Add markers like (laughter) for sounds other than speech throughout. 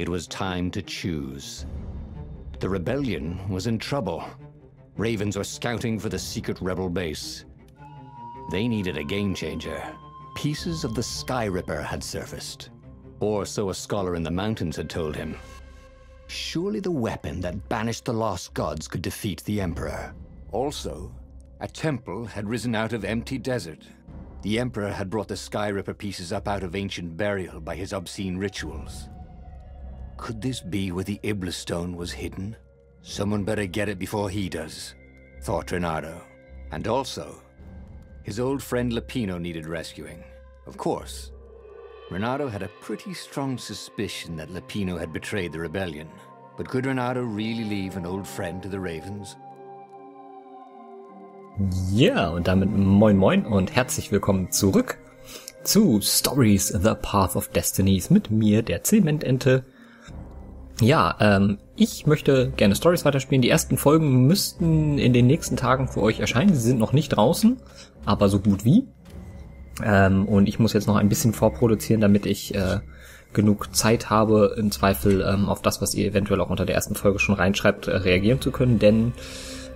It was time to choose. The rebellion was in trouble. Ravens were scouting for the secret rebel base. They needed a game changer. Pieces of the Sky Ripper had surfaced. Or so a scholar in the mountains had told him. Surely the weapon that banished the lost gods could defeat the Emperor. Also, a temple had risen out of empty desert. The Emperor had brought the Sky Ripper pieces up out of ancient burial by his obscene rituals. Could this be where the Iblis stone was hidden? Someone better get it before he does, thought Renato. And also, his old friend Lapino needed rescuing. Of course. Renato had a pretty strong suspicion that Lapino had betrayed the rebellion. But could Renato really leave an old friend to the Ravens? Ja, und damit moin moin und herzlich willkommen zurück zu Stories The Path of Destinies mit mir, der Zementente. Ja, ähm, ich möchte gerne Stories weiterspielen. Die ersten Folgen müssten in den nächsten Tagen für euch erscheinen. Sie sind noch nicht draußen, aber so gut wie. Ähm, und ich muss jetzt noch ein bisschen vorproduzieren, damit ich äh, genug Zeit habe, im Zweifel ähm, auf das, was ihr eventuell auch unter der ersten Folge schon reinschreibt, äh, reagieren zu können. Denn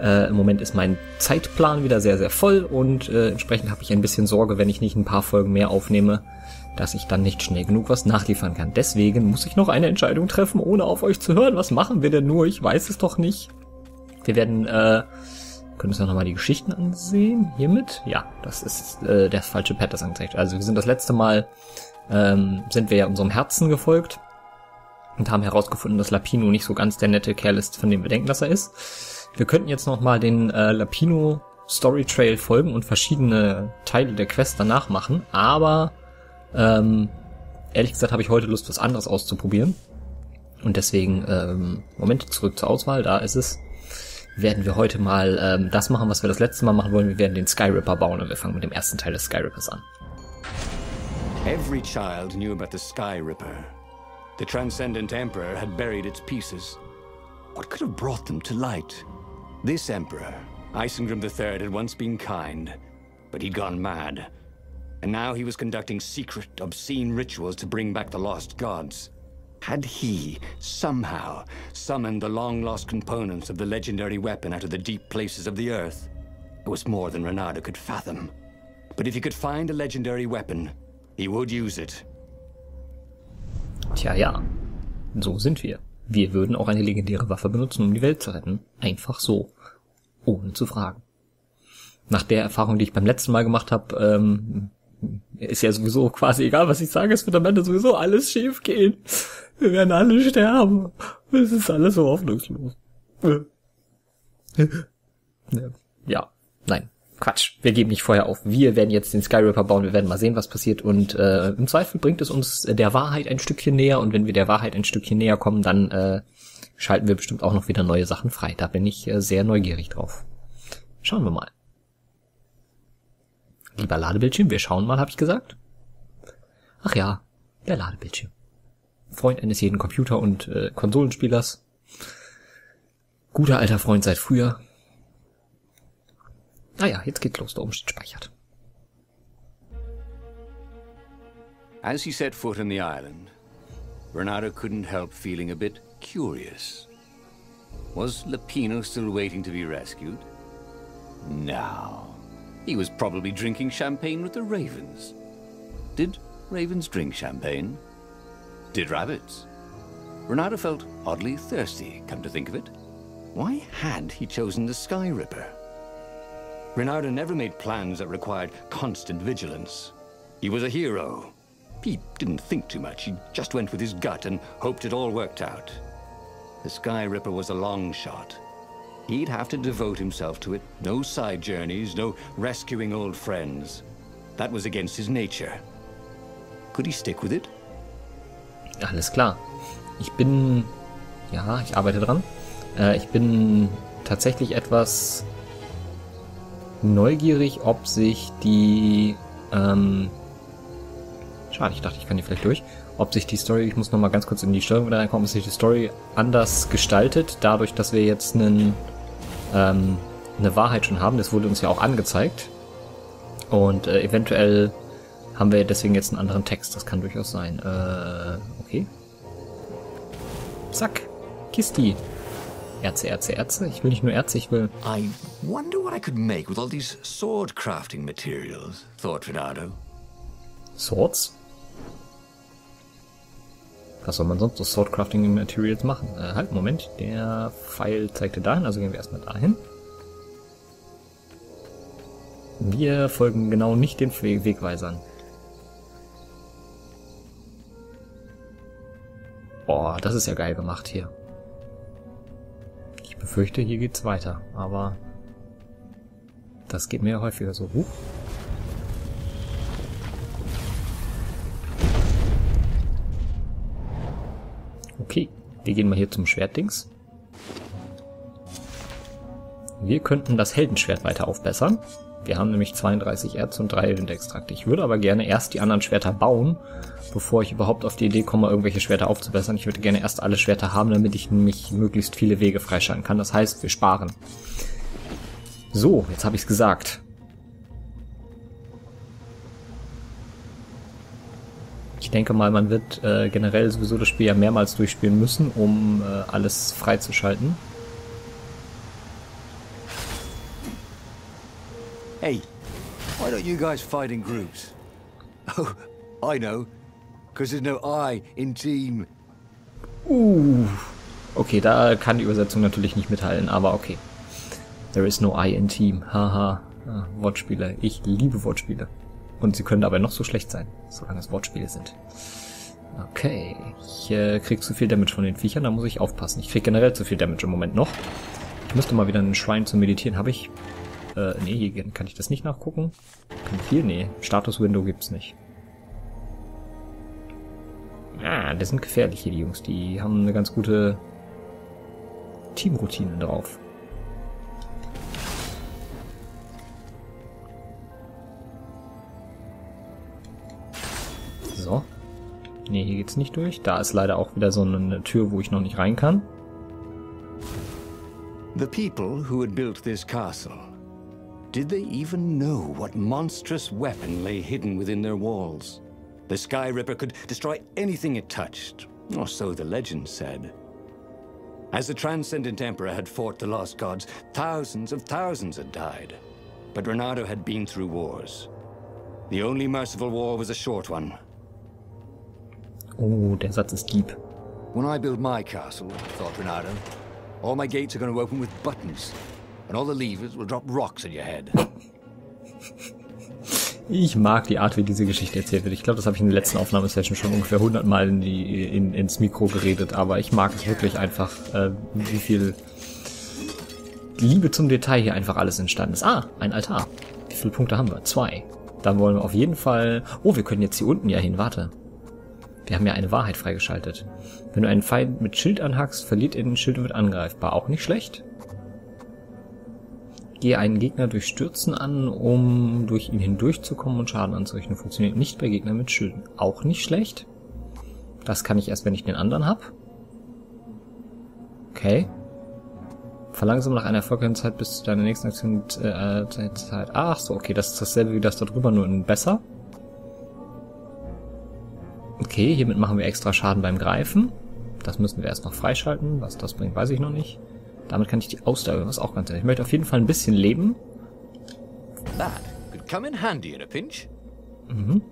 äh, im Moment ist mein Zeitplan wieder sehr, sehr voll und äh, entsprechend habe ich ein bisschen Sorge, wenn ich nicht ein paar Folgen mehr aufnehme, dass ich dann nicht schnell genug was nachliefern kann. Deswegen muss ich noch eine Entscheidung treffen, ohne auf euch zu hören. Was machen wir denn nur? Ich weiß es doch nicht. Wir werden, äh, können uns ja nochmal die Geschichten ansehen. Hiermit? Ja, das ist äh, der falsche Pad, das angezeigt. Also wir sind das letzte Mal, ähm, sind wir ja unserem Herzen gefolgt und haben herausgefunden, dass Lapino nicht so ganz der nette Kerl ist, von dem wir denken, dass er ist. Wir könnten jetzt nochmal den äh, Lapino Story Trail folgen und verschiedene Teile der Quest danach machen, aber ähm, ehrlich gesagt habe ich heute Lust, was anderes auszuprobieren. Und deswegen, ähm, Moment, zurück zur Auswahl, da ist es. Werden wir heute mal ähm, das machen, was wir das letzte Mal machen wollen. Wir werden den Skyripper bauen und wir fangen mit dem ersten Teil des Skyrippers an. Every child knew about the Sky Ripper. The Transcendent Emperor had buried its pieces. What could have brought them to light? This Emperor, Isengrim III, had once been kind, but he'd gone mad. And now he was conducting secret, obscene rituals to bring back the lost gods. Had he, somehow, summoned the long-lost components of the legendary weapon out of the deep places of the earth? It was more than Renato could fathom. But if he could find a legendary weapon, he would use it. Tja, ja. So sind wir. Wir würden auch eine legendäre Waffe benutzen, um die Welt zu retten. Einfach so. Ohne zu fragen. Nach der Erfahrung, die ich beim letzten Mal gemacht habe, ähm, ist ja sowieso quasi egal, was ich sage, es wird am Ende sowieso alles schief gehen. Wir werden alle sterben. Es ist alles so hoffnungslos. Ja, nein, Quatsch. Wir geben nicht vorher auf. Wir werden jetzt den Skyripper bauen. Wir werden mal sehen, was passiert. Und äh, im Zweifel bringt es uns der Wahrheit ein Stückchen näher. Und wenn wir der Wahrheit ein Stückchen näher kommen, dann äh, schalten wir bestimmt auch noch wieder neue Sachen frei. Da bin ich äh, sehr neugierig drauf. Schauen wir mal. Lieber Ladebildschirm, wir schauen mal, habe ich gesagt. Ach ja, der Ladebildschirm. Freund eines jeden Computer- und äh, Konsolenspielers. Guter alter Freund seit früher. Naja, jetzt geht's los, da oben steht speichert. As he set foot in the island, Renato couldn't help feeling a bit curious. Was Lapino still waiting to be rescued? No. He was probably drinking champagne with the ravens. Did ravens drink champagne? Did rabbits? Renato felt oddly thirsty, come to think of it. Why had he chosen the Sky Ripper? Renato never made plans that required constant vigilance. He was a hero. He didn't think too much. He just went with his gut and hoped it all worked out. The Sky Ripper was a long shot. He'd have to devote himself to it. No side journeys, no rescuing old friends. That was against his nature. Could he stick with it? Alles klar. Ich bin, ja, ich arbeite dran. Äh, ich bin tatsächlich etwas neugierig, ob sich die, ähm, schade, ich dachte, ich kann die vielleicht durch, ob sich die Story, ich muss nochmal ganz kurz in die Steuerung reinkommen, ob sich die Story anders gestaltet, dadurch, dass wir jetzt einen, ähm, eine Wahrheit schon haben, das wurde uns ja auch angezeigt. Und äh, eventuell haben wir deswegen jetzt einen anderen Text, das kann durchaus sein. Äh, okay. Zack. Kisti. Erze, Erze, Erze. Ich will nicht nur Erze, ich will... I wonder what I could make with all these sword crafting materials, thought Renato. Swords? Was soll man sonst aus Swordcrafting Materials machen? Äh, halt, Moment. Der Pfeil zeigte dahin, also gehen wir erstmal dahin. Wir folgen genau nicht den Wegweisern. Boah, das ist ja geil gemacht hier. Ich befürchte, hier geht's weiter, aber das geht mir ja häufiger so. Huch. Okay, wir gehen mal hier zum Schwertdings. Wir könnten das Heldenschwert weiter aufbessern. Wir haben nämlich 32 Erz und 3 Elendextrakte. Ich würde aber gerne erst die anderen Schwerter bauen, bevor ich überhaupt auf die Idee komme, irgendwelche Schwerter aufzubessern. Ich würde gerne erst alle Schwerter haben, damit ich nämlich möglichst viele Wege freischalten kann. Das heißt, wir sparen. So, jetzt habe ich es gesagt. Ich denke mal, man wird äh, generell sowieso das Spiel ja mehrmals durchspielen müssen, um äh, alles freizuschalten. Hey, why don't you guys fight in groups? Oh, I know. Because there's no I in team. Uh. Okay, da kann die Übersetzung natürlich nicht mithalten, aber okay. There is no I in team. Haha. Ah, Wortspiele. Ich liebe Wortspiele. Und sie können dabei noch so schlecht sein, solange es Wortspiele sind. Okay, ich äh, krieg zu viel Damage von den Viechern, da muss ich aufpassen. Ich krieg generell zu viel Damage im Moment noch. Ich müsste mal wieder einen Schrein zum Meditieren. Habe ich äh, nee, hier kann ich das nicht nachgucken. Kann ich hier? Nee. Status-Window gibt's nicht. Ah, das sind gefährlich hier, die Jungs. Die haben eine ganz gute Teamroutine drauf. Nee, hier geht's nicht durch. Da ist leider auch wieder so eine Tür, wo ich noch nicht rein kann. The people who had built this castle Did they even know what monstrous weapon lay hidden within their walls? The Sky Ripper could destroy anything it touched, or so the legend said. As the Transcendent Emperor had fought the Lost Gods, thousands of thousands had died. But Renato had been through wars. The only merciful war was a short one. Oh, der Satz ist deep. When I build my castle, thought Renato, all my gates are going to open with buttons. and all the levers will drop rocks in your head. Ich mag die Art, wie diese Geschichte erzählt wird. Ich glaube, das habe ich in der letzten Aufnahmesession schon ungefähr 100 Mal in die, in, ins Mikro geredet, aber ich mag es wirklich einfach, äh, wie viel Liebe zum Detail hier einfach alles entstanden ist. Ah, ein Altar. Wie viele Punkte haben wir? Zwei. Dann wollen wir auf jeden Fall... Oh, wir können jetzt hier unten ja hin. Warte. Wir haben ja eine Wahrheit freigeschaltet. Wenn du einen Feind mit Schild anhackst, verliert er den Schild und wird angreifbar. Auch nicht schlecht. Gehe einen Gegner durch Stürzen an, um durch ihn hindurchzukommen und Schaden anzurichten. Funktioniert nicht bei Gegnern mit Schilden. Auch nicht schlecht. Das kann ich erst, wenn ich den anderen hab. Okay. Verlangsam nach einer erfolgreichen Zeit bis zu deiner nächsten Aktion äh, Zeit. Ach so, okay, das ist dasselbe wie das da drüber, nur in besser. Okay, hiermit machen wir extra Schaden beim Greifen. Das müssen wir erst noch freischalten. Was das bringt, weiß ich noch nicht. Damit kann ich die Ausdauer, was auch ganz nett. Ich möchte auf jeden Fall ein bisschen leben. That could come in handy in a pinch. Mhm.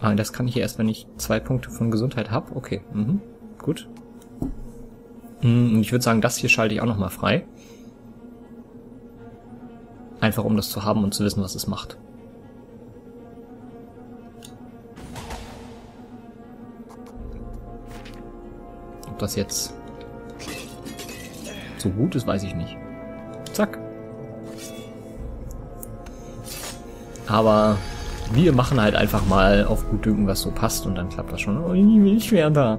Ah, das kann ich erst, wenn ich zwei Punkte von Gesundheit habe. Okay, mhm. gut. Mhm, und ich würde sagen, das hier schalte ich auch nochmal frei. Einfach um das zu haben und zu wissen, was es macht. Das jetzt so gut ist, weiß ich nicht. Zack. Aber wir machen halt einfach mal auf gut Dünken, was so passt und dann klappt das schon. Oh, ich will Schwerter.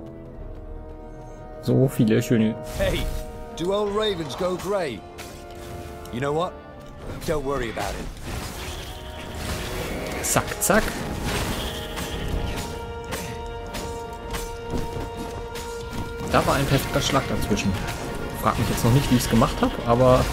So viele schöne... Hey, do old ravens go grey? You know what? Don't worry about it. Zack, zack. Da war ein perfekter Schlag dazwischen frag mich jetzt noch nicht, wie ich es gemacht habe, aber...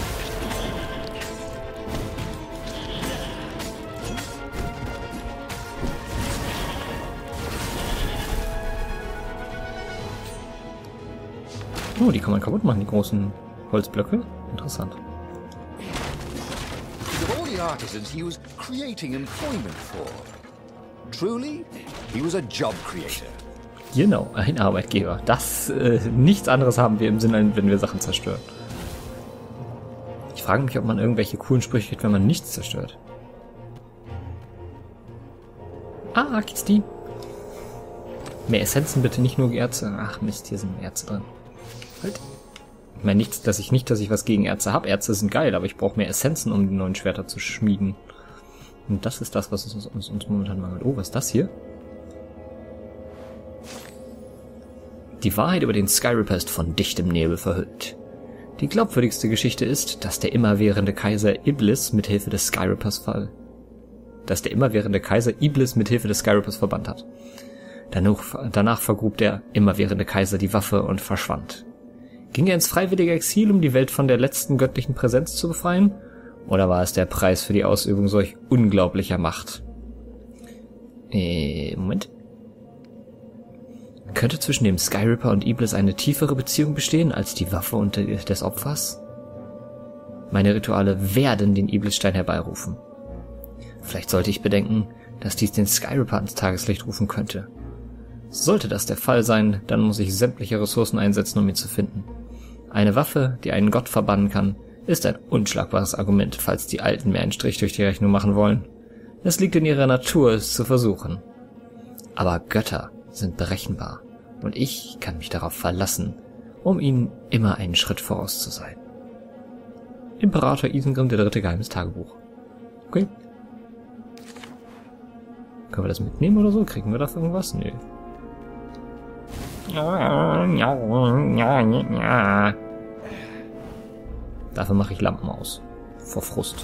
Oh, die kann man kaputt machen, die großen Holzblöcke. Interessant. Artisans he was creating employment for. Truly, he was a job creator. Genau, ein Arbeitgeber. Das, äh, nichts anderes haben wir im Sinne, wenn wir Sachen zerstören. Ich frage mich, ob man irgendwelche coolen Sprüche kriegt, wenn man nichts zerstört. Ah, Kisti. Mehr Essenzen bitte, nicht nur Erze. Ach Mist, hier sind Erze drin. Halt. Ich meine nichts, dass ich nicht, dass ich was gegen Erze habe. Erze sind geil, aber ich brauche mehr Essenzen, um die neuen Schwerter zu schmieden. Und das ist das, was uns, uns, uns momentan mangelt. Oh, was ist das hier? Die Wahrheit über den Skyripper ist von dichtem Nebel verhüllt. Die glaubwürdigste Geschichte ist, dass der immerwährende Kaiser Iblis mithilfe des Skyrippers fall, dass der immerwährende Kaiser Iblis mithilfe des Skyrippers verbannt hat. Danach, danach vergrub der immerwährende Kaiser die Waffe und verschwand. Ging er ins freiwillige Exil, um die Welt von der letzten göttlichen Präsenz zu befreien? Oder war es der Preis für die Ausübung solch unglaublicher Macht? Äh, Moment. Könnte zwischen dem Skyripper und Iblis eine tiefere Beziehung bestehen als die Waffe und des Opfers? Meine Rituale werden den Iblisstein herbeirufen. Vielleicht sollte ich bedenken, dass dies den Skyripper ans Tageslicht rufen könnte. Sollte das der Fall sein, dann muss ich sämtliche Ressourcen einsetzen, um ihn zu finden. Eine Waffe, die einen Gott verbannen kann, ist ein unschlagbares Argument, falls die Alten mir einen Strich durch die Rechnung machen wollen. Es liegt in ihrer Natur, es zu versuchen. Aber Götter sind berechenbar und ich kann mich darauf verlassen, um ihnen immer einen Schritt voraus zu sein. Imperator Isengrim, der dritte geheimes Tagebuch. Okay. Können wir das mitnehmen oder so? Kriegen wir dafür irgendwas? Nö. Dafür mache ich Lampen aus. Vor Frust.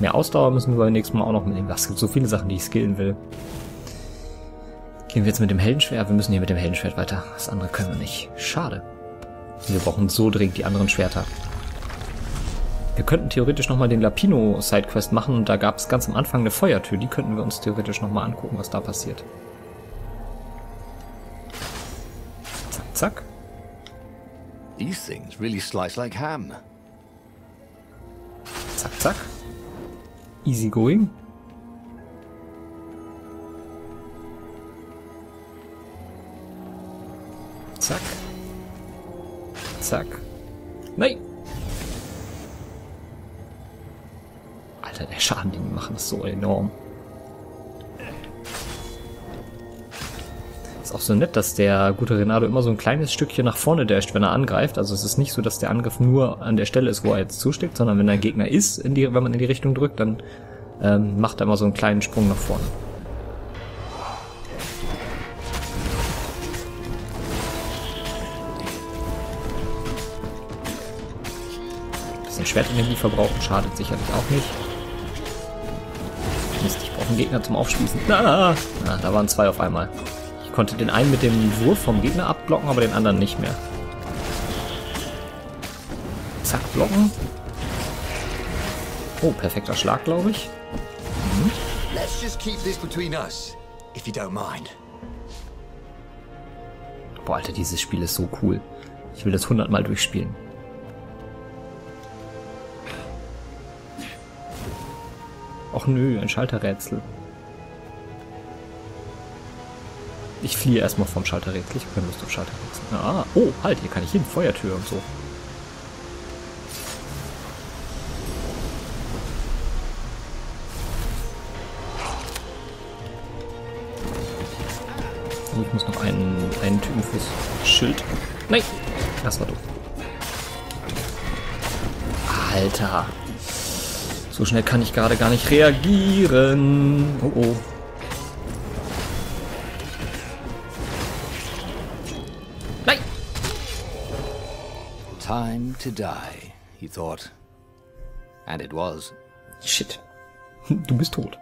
Mehr Ausdauer müssen wir beim nächsten Mal auch noch mitnehmen. Es gibt so viele Sachen, die ich skillen will. Gehen wir jetzt mit dem Heldenschwert? Wir müssen hier mit dem Heldenschwert weiter. Das andere können wir nicht. Schade. Wir brauchen so dringend die anderen Schwerter. Wir könnten theoretisch nochmal den Lapino-Sidequest machen und da gab es ganz am Anfang eine Feuertür. Die könnten wir uns theoretisch nochmal angucken, was da passiert. Zack, zack. These things really slice like ham. Zack, zack. Easy going. Zack. Nein! Alter, der Schaden, den die machen, ist so enorm. Ist auch so nett, dass der gute Renato immer so ein kleines Stückchen nach vorne dasht, wenn er angreift. Also es ist nicht so, dass der Angriff nur an der Stelle ist, wo er jetzt zusteckt, sondern wenn der Gegner ist, die, wenn man in die Richtung drückt, dann ähm, macht er immer so einen kleinen Sprung nach vorne. Schwertenergie verbrauchen schadet sicherlich auch nicht. Mist, ich brauche einen Gegner zum Aufspießen. Ah, ah, da waren zwei auf einmal. Ich konnte den einen mit dem Wurf vom Gegner abblocken, aber den anderen nicht mehr. Zack, blocken. Oh, perfekter Schlag, glaube ich. Mhm. Let's just keep this between us, if you don't mind. Boah, Alter, dieses Spiel ist so cool. Ich will das hundertmal durchspielen. Och nö, ein Schalterrätsel. Ich fliehe erstmal vom Schalterrätsel. Ich habe keine Lust auf Schalterrätsel. Ah, oh, halt, hier kann ich hin. Feuertür und so. Oh, ich muss noch einen, einen Typen fürs Schild. Nein, das war doof. Alter. So schnell kann ich gerade gar nicht reagieren. Oh oh. Nein! Time to die, he thought. And it was. Shit. (laughs) Du bist tot.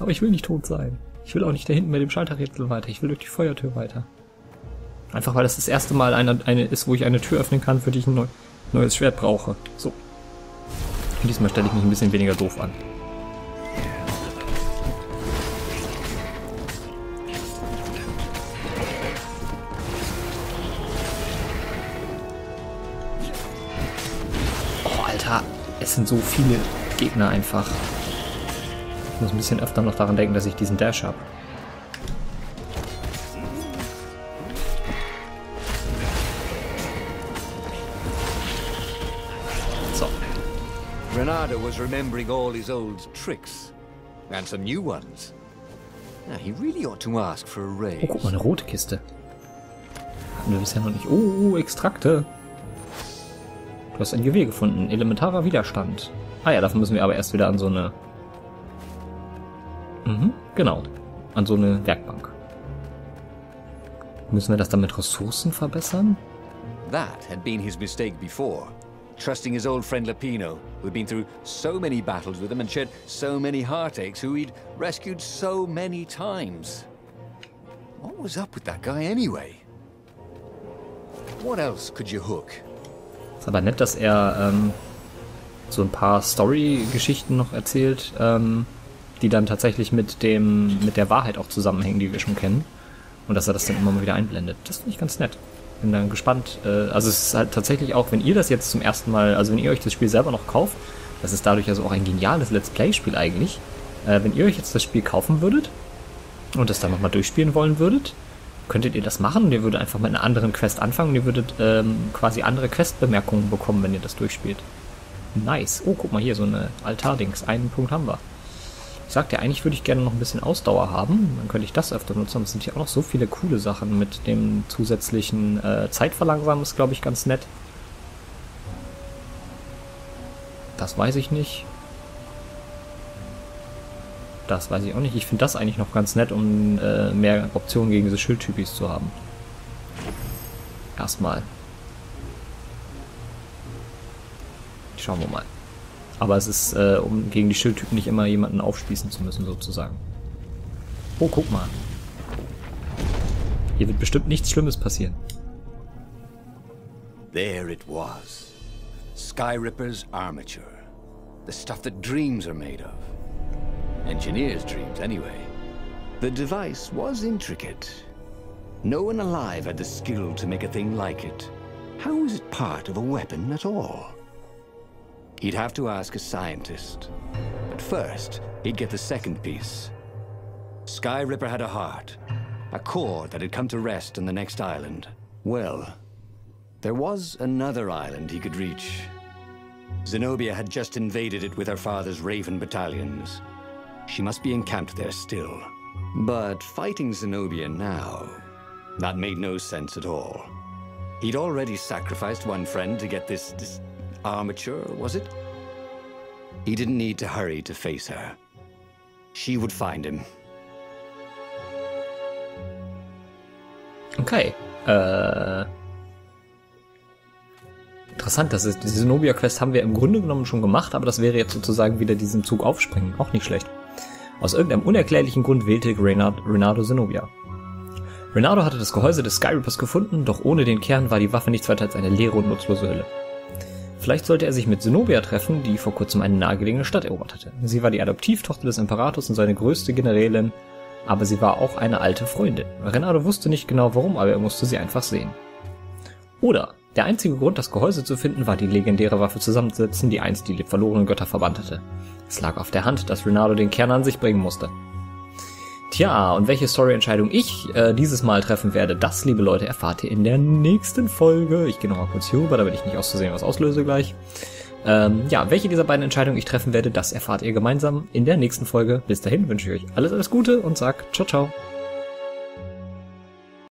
Aber ich will nicht tot sein. Ich will auch nicht da hinten mit dem Schalterrätsel weiter. Ich will durch die Feuertür weiter. Einfach weil das das erste Mal eine, eine ist, wo ich eine Tür öffnen kann, für die ich ein neu, neues Schwert brauche. So. Diesmal stelle ich mich ein bisschen weniger doof an. Oh, Alter. Es sind so viele Gegner einfach. Ich muss ein bisschen öfter noch daran denken, dass ich diesen Dash habe. Renato was remembering all his old tricks. And some new ones. Now, he really ought to ask for a raise. Oh, guck mal, eine rote Kiste. Hatten wir bisher noch nicht. Oh, Extrakte. Du hast ein Juwel gefunden. Elementarer Widerstand. Ah ja, dafür müssen wir aber erst wieder an so eine... Mhm, genau. An so eine Werkbank. Müssen wir das dann mit Ressourcen verbessern? That had been his mistake before. Trusting his old friend Lapino, who'd been through so many battles with him and shared so many heartaches, who he'd rescued so many times. What was up with that guy anyway? What else could you hook? Ist aber nett, dass er ähm, so ein paar Story-Geschichten noch erzählt, ähm, die dann tatsächlich mit dem mit der Wahrheit auch zusammenhängen, die wir schon kennen. Und dass er das dann immer mal wieder einblendet. Das finde ich ganz nett. Bin dann gespannt. Äh, also es ist halt tatsächlich auch, wenn ihr das jetzt zum ersten Mal, also wenn ihr euch das Spiel selber noch kauft, das ist dadurch also auch ein geniales Let's Play-Spiel eigentlich. Äh, wenn ihr euch jetzt das Spiel kaufen würdet und das dann nochmal durchspielen wollen würdet, könntet ihr das machen und ihr würdet einfach mit einer anderen Quest anfangen und ihr würdet ähm, quasi andere Quest-Bemerkungen bekommen, wenn ihr das durchspielt. Nice. Oh, guck mal hier, so eine Altar-Dings. Einen Punkt haben wir. Ich sagte, eigentlich würde ich gerne noch ein bisschen Ausdauer haben. Dann könnte ich das öfter nutzen. Es sind hier auch noch so viele coole Sachen mit dem zusätzlichen äh, Zeitverlangsamen. Ist, glaube ich, ganz nett. Das weiß ich nicht. Das weiß ich auch nicht. Ich finde das eigentlich noch ganz nett, um äh, mehr Optionen gegen diese Schildtypis zu haben. Erstmal. Schauen wir mal. Aber es ist, äh, um gegen die Schildtypen nicht immer jemanden aufspießen zu müssen, sozusagen. Oh, guck mal. Hier wird bestimmt nichts Schlimmes passieren. There it was. Skyripper's armature. The stuff that dreams are made of. Engineers' dreams, anyway. The device was intricate. No one alive had the skill to make a thing like it. How was it part of a weapon at all? He'd have to ask a scientist. But first, he'd get the second piece. Sky Ripper had a heart, a core that had come to rest on the next island. Well, there was another island he could reach. Zenobia had just invaded it with her father's Raven battalions. She must be encamped there still. But fighting Zenobia now, that made no sense at all. He'd already sacrificed one friend to get this, this armature, was it? He didn't need to hurry to face her. She would find him. Okay. Äh. Interessant, das ist, diese Zenobia-Quest haben wir im Grunde genommen schon gemacht, aber das wäre jetzt sozusagen wieder diesen Zug aufspringen. Auch nicht schlecht. Aus irgendeinem unerklärlichen Grund wählte Reynard, Reynardo Zenobia. Reynardo hatte das Gehäuse des Skyreapers gefunden, doch ohne den Kern war die Waffe nichts weiter als eine leere und nutzlose Hülle. Vielleicht sollte er sich mit Zenobia treffen, die vor kurzem eine nahegelegene Stadt erobert hatte. Sie war die Adoptivtochter des Imperators und seine größte Generälin, aber sie war auch eine alte Freundin. Reynardo wusste nicht genau warum, aber er musste sie einfach sehen. Oder der einzige Grund, das Gehäuse zu finden, war die legendäre Waffe zusammenzusetzen, die einst die verlorenen Götter verbannt hatte. Es lag auf der Hand, dass Reynardo den Kern an sich bringen musste. Tja, und welche Story-Entscheidung ich äh, dieses Mal treffen werde, das, liebe Leute, erfahrt ihr in der nächsten Folge. Ich gehe nochmal kurz hier rüber, damit ich nicht auszusehen was auslöse gleich. Ähm, ja, welche dieser beiden Entscheidungen ich treffen werde, das erfahrt ihr gemeinsam in der nächsten Folge. Bis dahin wünsche ich euch alles, alles Gute und sag ciao, ciao.